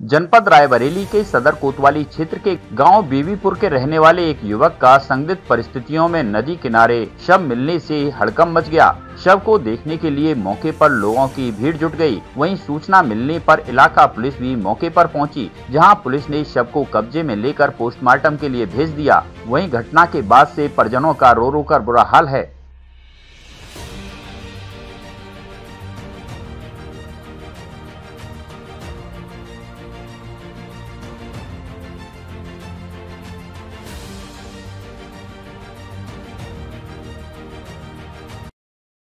जनपद रायबरेली के सदर कोतवाली क्षेत्र के गाँव बीवीपुर के रहने वाले एक युवक का संदिग्ध परिस्थितियों में नदी किनारे शव मिलने से हड़कम मच गया। शव को देखने के लिए मौके पर लोगों की भीड़ जुट गई। वहीं सूचना मिलने पर इलाका पुलिस भी मौके पर पहुँची, जहाँ पुलिस ने शव को कब्जे में लेकर पोस्टमार्टम के लिए भेज दिया। वहीं घटना के बाद से परिजनों का रो रो कर बुरा हाल है।